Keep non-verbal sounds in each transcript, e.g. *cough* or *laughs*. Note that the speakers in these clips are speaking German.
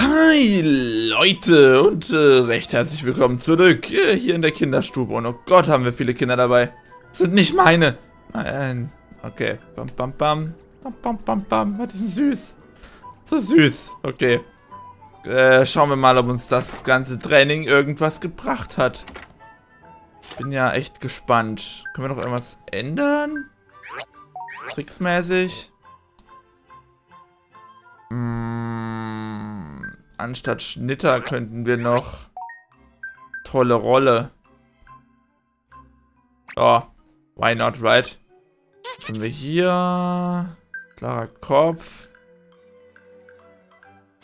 Hi Leute und äh, recht herzlich willkommen zurück äh, hier in der Kinderstube. Und oh Gott, haben wir viele Kinder dabei. Das sind nicht meine. Nein. Okay. Bam, bam, bam. Bam, bam, bam, bam. Das ist süß. So süß. Okay. Äh, schauen wir mal, ob uns das ganze Training irgendwas gebracht hat. Bin ja echt gespannt. Können wir noch irgendwas ändern? Tricksmäßig? Hm, anstatt Schnitter könnten wir noch tolle Rolle. Oh, why not, right? Was haben wir hier? Klarer Kopf.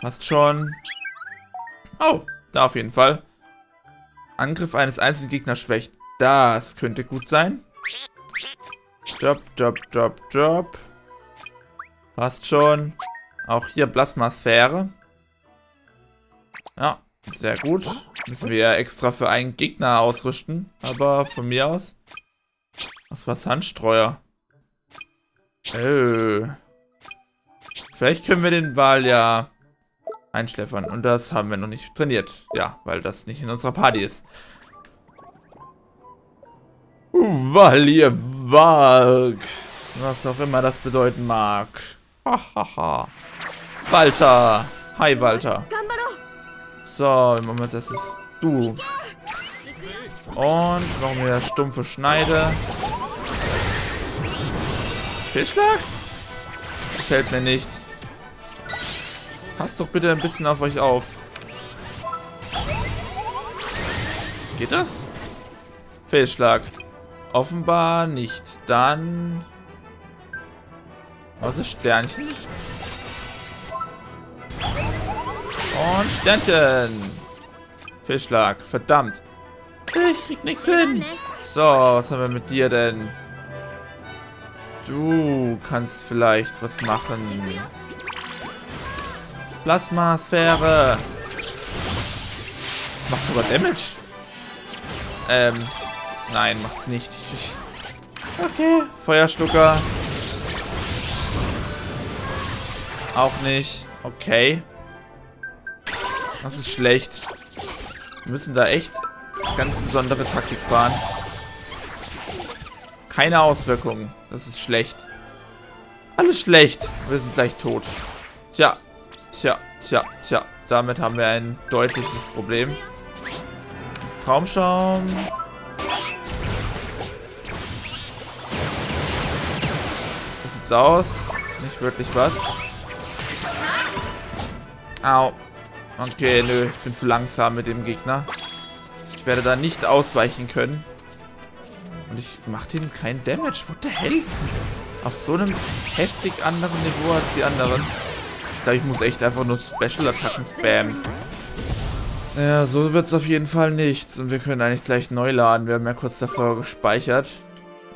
Passt schon. Oh, da auf jeden Fall. Angriff eines einzelnen Gegners schwächt. Das könnte gut sein. Drop, drop, drop, drop. Passt schon. Auch hier Plasmasphäre. Ja, sehr gut. Müssen wir extra für einen Gegner ausrüsten. Aber von mir aus. Was war Sandstreuer? Oh. Vielleicht können wir den Wal ja einschläfern. Und das haben wir noch nicht trainiert. Ja, weil das nicht in unserer Party ist. Valier Wag. Was auch immer das bedeuten mag. Hahaha. Walter. Hi, Walter. So, wir machen als erstes du. Und machen wir stumpfe Schneide. Fehlschlag? Gefällt mir nicht. Passt doch bitte ein bisschen auf euch auf. Geht das? Fehlschlag. Offenbar nicht. Dann... Was ist Sternchen? Und Sternchen. Fischschlag. Verdammt. Ich krieg nichts hin. So, was haben wir mit dir denn? Du kannst vielleicht was machen. Plasmasphäre. Macht sogar Damage. Ähm, nein, macht's nicht. Okay, Feuerschlucker. Auch nicht. Okay. Das ist schlecht. Wir müssen da echt ganz besondere Taktik fahren. Keine Auswirkungen. Das ist schlecht. Alles schlecht. Wir sind gleich tot. Tja. Tja, tja, tja. Damit haben wir ein deutliches Problem. Traumschaum. Wie sieht's aus? Nicht wirklich was. Au. Okay, nö, ich bin zu langsam mit dem Gegner. Ich werde da nicht ausweichen können. Und ich mache dem keinen Damage. What the hell? Auf so einem heftig anderen Niveau als die anderen. Ich glaube, ich muss echt einfach nur Special-Attacken spammen. Ja, so wird es auf jeden Fall nichts. Und wir können eigentlich gleich neu laden. Wir haben ja kurz davor gespeichert.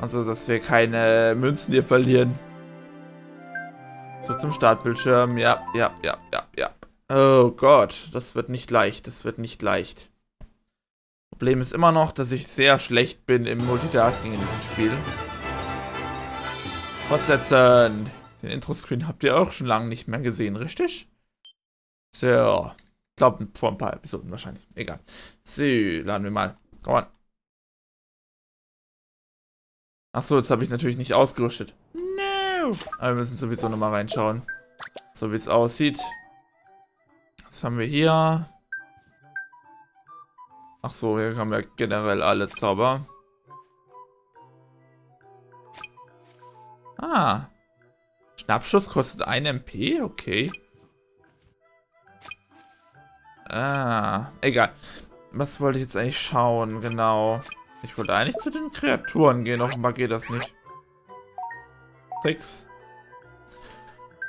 Also, dass wir keine Münzen hier verlieren. So zum Startbildschirm. Ja, ja, ja, ja, ja. Oh Gott, das wird nicht leicht, das wird nicht leicht. Problem ist immer noch, dass ich sehr schlecht bin im Multitasking in diesem Spiel. Fortsetzen. Den Intro-Screen habt ihr auch schon lange nicht mehr gesehen, richtig? So. Ich glaube, vor ein paar Episoden wahrscheinlich. Egal. So, laden wir mal. Komm on. Achso, jetzt habe ich natürlich nicht ausgerüstet. No. Aber wir müssen sowieso nochmal reinschauen. So wie es aussieht. Was haben wir hier? Ach so, hier haben wir generell alle Zauber. Ah. Schnappschuss kostet 1 MP? Okay. Ah, egal. Was wollte ich jetzt eigentlich schauen? Genau. Ich wollte eigentlich zu den Kreaturen gehen. Offenbar geht das nicht. Tricks.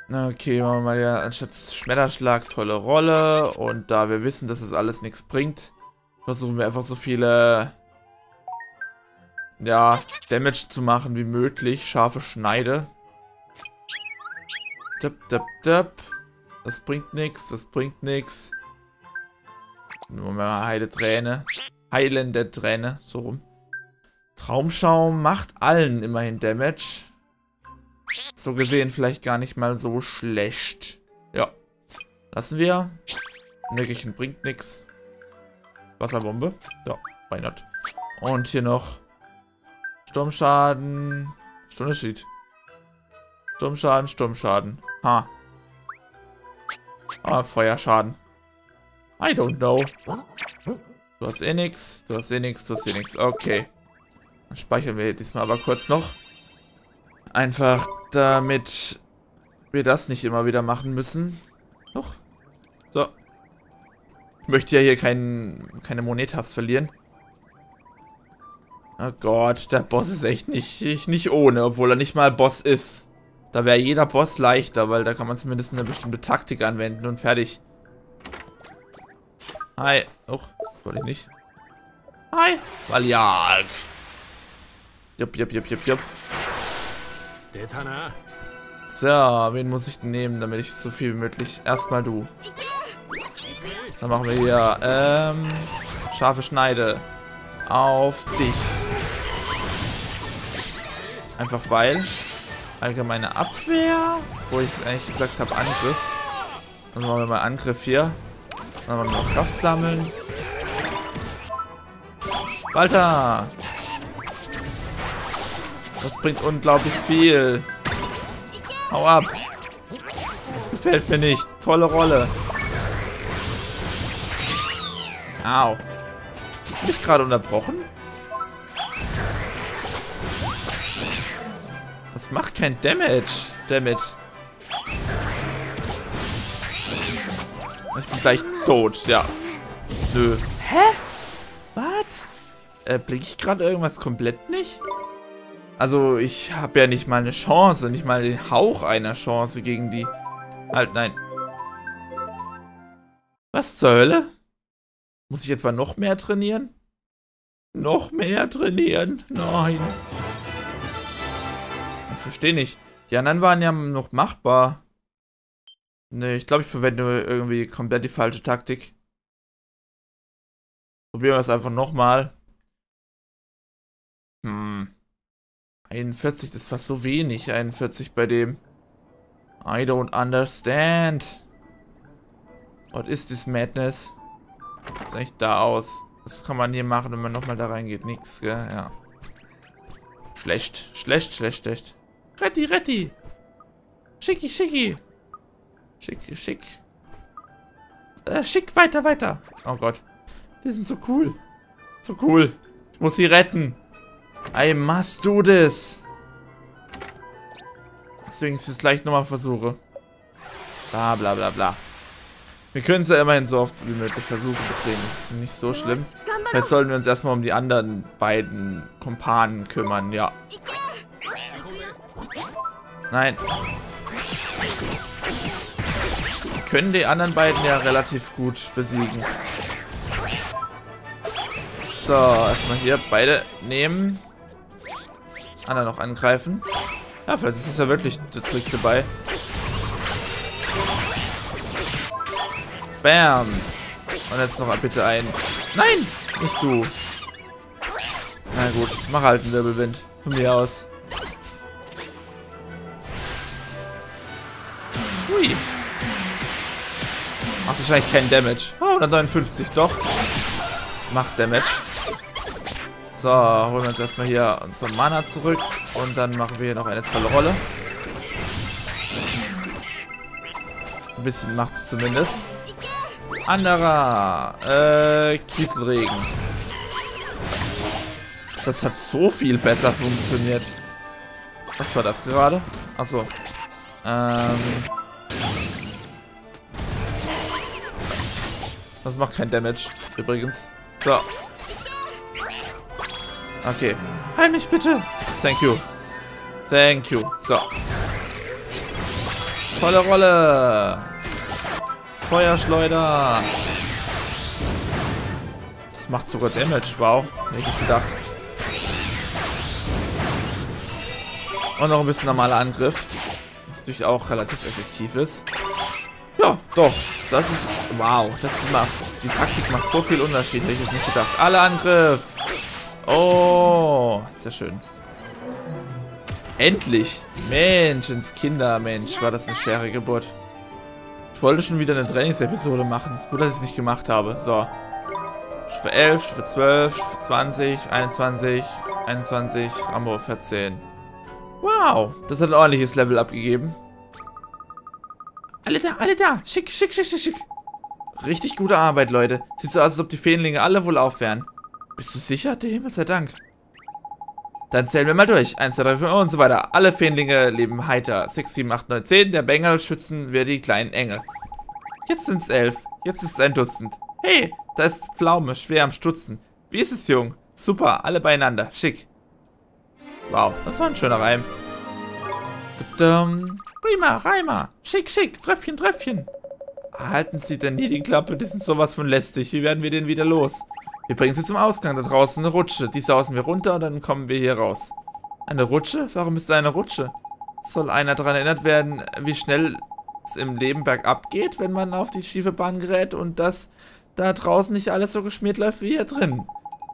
Okay, machen wir mal ja anstatt Schmetterschlag tolle Rolle. Und da wir wissen, dass es das alles nichts bringt, versuchen wir einfach so viele ja, Damage zu machen wie möglich. Scharfe Schneide. Dip, dip, dip. Das bringt nichts, das bringt nichts. Nehmen wir mal heile Träne. Heilende Träne, so rum. Traumschaum macht allen immerhin Damage. So gesehen vielleicht gar nicht mal so schlecht. Ja. Lassen wir. Neckerchen bringt nichts. Wasserbombe. Ja, why not? Und hier noch Sturmschaden. Stundensteht. Sturmschaden, Sturmschaden. Ha. Ah, Feuerschaden. I don't know. Du hast eh nix. Du hast eh nix. Du hast eh nix. Okay. Dann speichern wir diesmal aber kurz noch. Einfach damit wir das nicht immer wieder machen müssen. Doch. So. Ich möchte ja hier kein, keine Monetas verlieren. Oh Gott, der Boss ist echt nicht, nicht ohne, obwohl er nicht mal Boss ist. Da wäre jeder Boss leichter, weil da kann man zumindest eine bestimmte Taktik anwenden und fertig. Hi. Oh, wollte ich nicht. Hi. Valiak. Jupp, jupp, jupp, jupp, jupp. So, wen muss ich nehmen, damit ich so viel wie möglich... Erstmal du. Dann machen wir hier, ähm... Scharfe Schneide. Auf dich. Einfach weil. Allgemeine Abwehr. Wo ich eigentlich gesagt habe, Angriff. Dann machen wir mal Angriff hier. Dann machen wir noch Kraft sammeln. Walter! Das bringt unglaublich viel. Hau ab. Das gefällt mir nicht. Tolle Rolle. Au. Du mich gerade unterbrochen? Das macht kein Damage. Damit. Ich bin gleich tot, ja. Nö. Hä? Was? Äh, blicke ich gerade irgendwas komplett nicht? Also, ich habe ja nicht mal eine Chance, nicht mal den Hauch einer Chance gegen die... Halt, nein. Was zur Hölle? Muss ich etwa noch mehr trainieren? Noch mehr trainieren? Nein. Ich verstehe nicht. Die anderen waren ja noch machbar. Ne, ich glaube, ich verwende irgendwie komplett die falsche Taktik. Probieren wir es einfach nochmal. Hm. 41, das war so wenig, 41 bei dem. I don't understand. What is this madness? Was sieht eigentlich da aus? Was kann man hier machen, wenn man nochmal da reingeht? Nix, gell? Ja. Schlecht. Schlecht, schlecht, schlecht. Retti, retti. Schicki, schicki. Schick, schick. Äh, schick, weiter, weiter. Oh Gott. Die sind so cool. So cool. Ich muss sie retten. I must do this. Deswegen ich es gleich nochmal versuche. Bla bla bla bla. Wir können es ja immerhin so oft wie möglich versuchen, deswegen ist es nicht so schlimm. Jetzt sollten wir uns erstmal um die anderen beiden Kumpanen kümmern, ja. Nein. Wir können die anderen beiden ja relativ gut besiegen. So, erstmal hier beide nehmen. Anna noch angreifen. Ja, vielleicht ist es ja wirklich der Trick dabei. Bam. Und jetzt noch bitte ein... Nein! Nicht du. Na gut, mach halt einen Wirbelwind. Von mir aus. Hui. Macht wahrscheinlich keinen Damage. Oh, 159, doch. Macht Damage. So, holen wir uns erstmal hier unser Mana zurück. Und dann machen wir hier noch eine tolle Rolle. Ein bisschen macht es zumindest. Anderer. Äh, Kieselregen. Das hat so viel besser funktioniert. Was war das gerade? Achso. Ähm. Das macht kein Damage, übrigens. So. Okay. Heil mich bitte. Thank you. Thank you. So. Volle Rolle. Feuerschleuder. Das macht sogar Damage. Wow. Hätte ich gedacht. Und noch ein bisschen normaler Angriff. Was natürlich auch relativ effektiv ist. Ja, doch. Das ist... Wow. Das macht... Die Taktik macht so viel Unterschied. Hätte ich nicht gedacht. Alle Angriff. Oh, sehr schön. Endlich. Menschenskinder, Mensch, war das eine schwere Geburt. Ich wollte schon wieder eine Trainingsepisode machen. Gut, dass ich es nicht gemacht habe. So. Stufe 11, Stufe 12, Stufe 20, 21, 21, Rambo 14. Wow, das hat ein ordentliches Level abgegeben. Alle da, alle da. Schick, schick, schick, schick, schick. Richtig gute Arbeit, Leute. Sieht so aus, als ob die Feenlinge alle wohl auf wären. Bist du sicher? Der Himmel sei Dank. Dann zählen wir mal durch. 1, 2, 3, 4 und so weiter. Alle Feenlinge leben heiter. 6, 7, 8, 9, 10. Der Bengel schützen wir die kleinen Engel. Jetzt sind es 11. Jetzt ist es ein Dutzend. Hey, da ist Pflaume, schwer am Stutzen. Wie ist es, Jung? Super, alle beieinander. Schick. Wow, das war ein schöner Reim. Prima, Reimer. Schick, schick. Tröpfchen, Tröpfchen. Halten Sie denn nie die Klappe, die sind sowas von lästig. Wie werden wir denn wieder los? Wir bringen sie zum Ausgang, da draußen eine Rutsche. Die sausen wir runter und dann kommen wir hier raus. Eine Rutsche? Warum ist da eine Rutsche? Soll einer daran erinnert werden, wie schnell es im Leben bergab geht, wenn man auf die schiefe Bahn gerät und dass da draußen nicht alles so geschmiert läuft wie hier drin.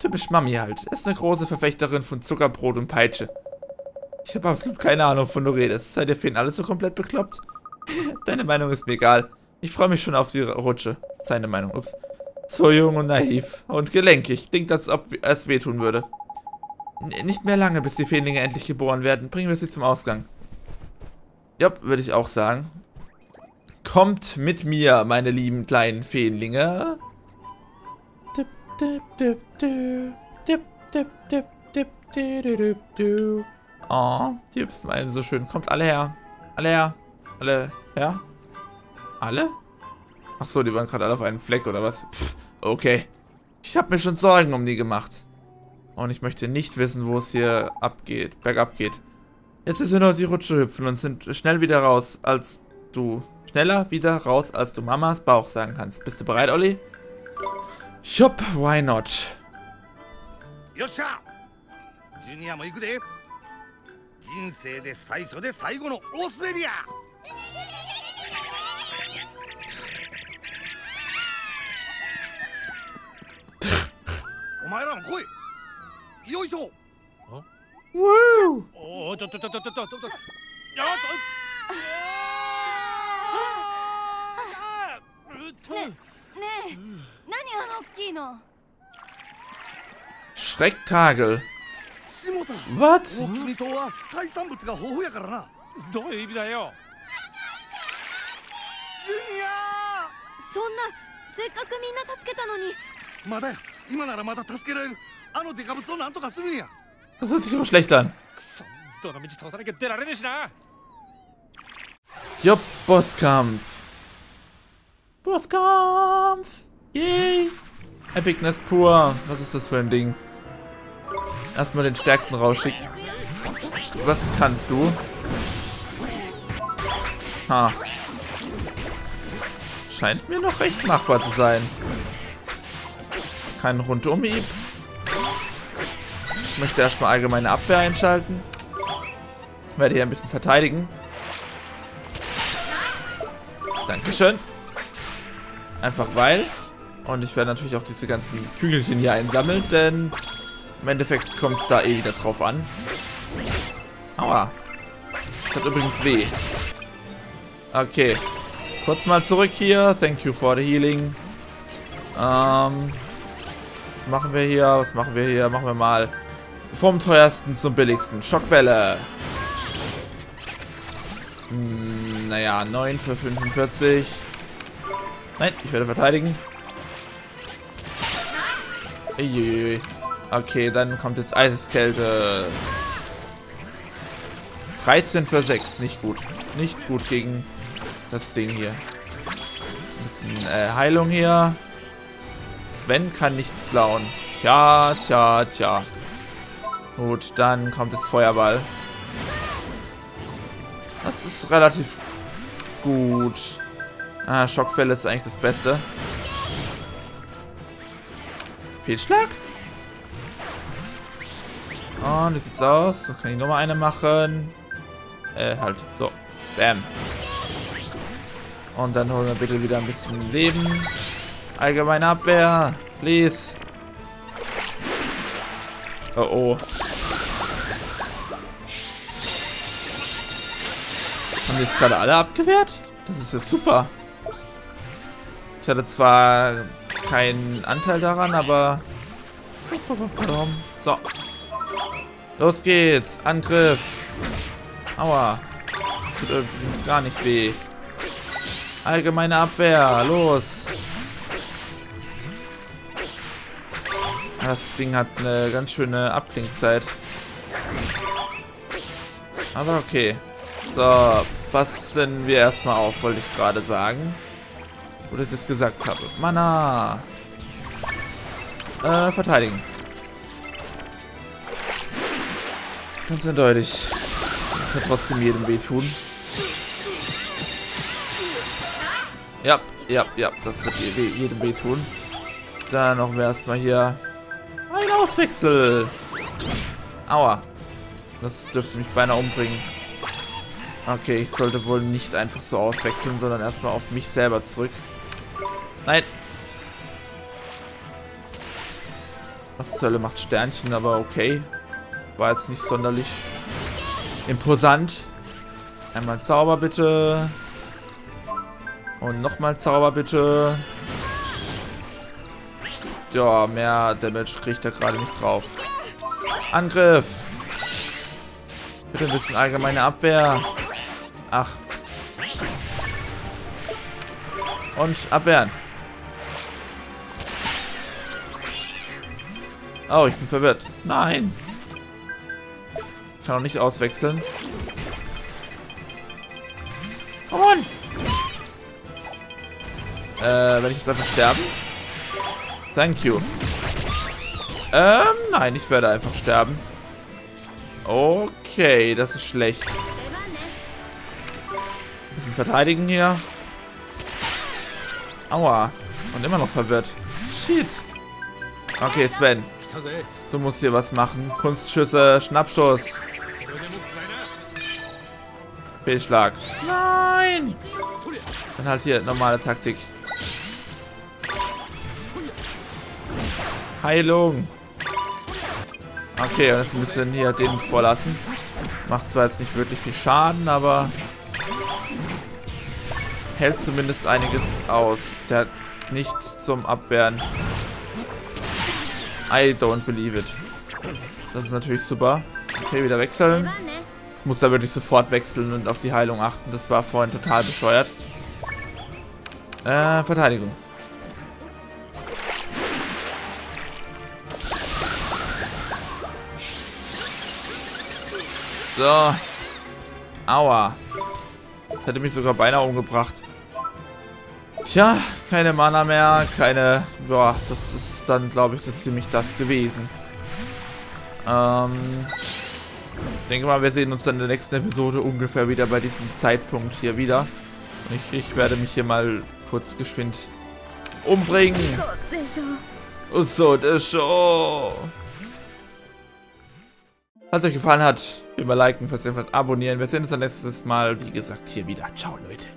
Typisch Mami halt. Ist eine große Verfechterin von Zuckerbrot und Peitsche. Ich habe absolut keine Ahnung, von du redest. Seid ihr für ihn alles so komplett bekloppt? *laughs* Deine Meinung ist mir egal. Ich freue mich schon auf die Rutsche. Seine Meinung, ups. So jung und naiv. Und gelenkig. Klingt, als ob es wehtun würde. Nicht mehr lange, bis die Feenlinge endlich geboren werden. Bringen wir sie zum Ausgang. Ja, würde ich auch sagen. Kommt mit mir, meine lieben kleinen Feenlinge. Dip, dip, dip, dip, dip, dip, dip, dip, dip. Oh, die hüpfen so schön. Kommt alle her. Alle her. Alle her. Alle? Ach so, die waren gerade alle auf einem Fleck oder was? Pff, okay. Ich habe mir schon Sorgen um die gemacht. Und ich möchte nicht wissen, wo es hier abgeht, bergab geht. Jetzt müssen wir nur die Rutsche hüpfen und sind schnell wieder raus, als du... Schneller wieder raus, als du Mamas Bauch sagen kannst. Bist du bereit, Olli? Jupp, why not? Joscha! Junior も行くで人生で最初で最後のオースベリア 前らも来いよいしょおおちょちょちょちょちょちょちょやっとねねえ何あの大きいの Schrecktagel. Was? 君島は海産物が豊富やからな。どういう意味だよ。ジュニアそんなせっかくみんな助けたのに。まだや。Das hört sich immer schlecht an. Job, Bosskampf. Bosskampf. Yay. Epicness pur. Was ist das für ein Ding? Erstmal den stärksten rausschicken. Was kannst du? Ha. Scheint mir noch recht machbar zu sein. Kein Rundumhieb. Ich möchte erstmal allgemeine Abwehr einschalten. Werde hier ein bisschen verteidigen. Dankeschön. Einfach weil. Und ich werde natürlich auch diese ganzen Kügelchen hier einsammeln, denn im Endeffekt kommt es da eh wieder drauf an. Aua. Das hat übrigens weh. Okay. Kurz mal zurück hier. Thank you for the healing. Ähm, was machen wir hier? Was machen wir hier? Machen wir mal vom teuersten zum billigsten. Schockwelle. Hm, naja, 9 für 45. Nein, ich werde verteidigen. Okay, dann kommt jetzt Eiseskälte. 13 für 6. Nicht gut. Nicht gut gegen das Ding hier. Ein bisschen äh, Heilung hier. Sven kann nichts blauen. Tja, tja, tja. Gut, dann kommt das Feuerball. Das ist relativ gut. Ah, Schockfälle ist eigentlich das Beste. Fehlschlag? Und wie sieht's aus? Dann kann ich nochmal eine machen. Äh, halt. So. Bam. Und dann holen wir bitte wieder ein bisschen Leben. Allgemeine Abwehr. Please. Oh oh. Haben die jetzt gerade alle abgewehrt? Das ist ja super. Ich hatte zwar keinen Anteil daran, aber... So. Los geht's. Angriff. Aua. Tut übrigens gar nicht weh. Allgemeine Abwehr. Los. Das Ding hat eine ganz schöne Abklingzeit. Aber okay. So, passen wir erstmal auf, wollte ich gerade sagen. Oder ich das gesagt habe. Mana. Äh, verteidigen. Ganz eindeutig. Das wird trotzdem jedem wehtun. Ja, ja, ja, das wird jedem wehtun. Dann noch wir erstmal hier Auswechsel. Aua. Das dürfte mich beinahe umbringen. Okay, ich sollte wohl nicht einfach so auswechseln, sondern erstmal auf mich selber zurück. Nein. Was zur Hölle macht Sternchen, aber okay. War jetzt nicht sonderlich imposant. Einmal Zauber bitte. Und nochmal Zauber bitte. Ja, mehr Damage kriegt er gerade nicht drauf. Angriff. Bitte ein bisschen allgemeine Abwehr. Ach. Und abwehren. Oh, ich bin verwirrt. Nein. Ich kann auch nicht auswechseln. Come on. Äh, wenn ich jetzt einfach sterben? Thank you. Ähm, nein, ich werde einfach sterben. Okay, das ist schlecht. Ein bisschen verteidigen hier. Aua. Und immer noch verwirrt. Shit. Okay, Sven. Du musst hier was machen. Kunstschüsse, Schnappschuss. Fehlschlag. Nein! Dann halt hier normale Taktik. Heilung. Okay, jetzt ein bisschen hier den vorlassen. Macht zwar jetzt nicht wirklich viel Schaden, aber hält zumindest einiges aus. Der hat nichts zum Abwehren. I don't believe it. Das ist natürlich super. Okay, wieder wechseln. Ich muss da wirklich sofort wechseln und auf die Heilung achten. Das war vorhin total bescheuert. Äh, Verteidigung. So. Aua. Das hätte mich sogar beinahe umgebracht. Tja, keine Mana mehr, keine... Boah, das ist dann, glaube ich, so ziemlich das gewesen. Ähm... Ich denke mal, wir sehen uns dann in der nächsten Episode ungefähr wieder bei diesem Zeitpunkt hier wieder. Ich, ich werde mich hier mal kurz geschwind umbringen. So, das Show. Falls euch gefallen hat, immer liken, falls ihr abonnieren. Wir sehen uns dann nächstes Mal, wie gesagt, hier wieder. Ciao, Leute.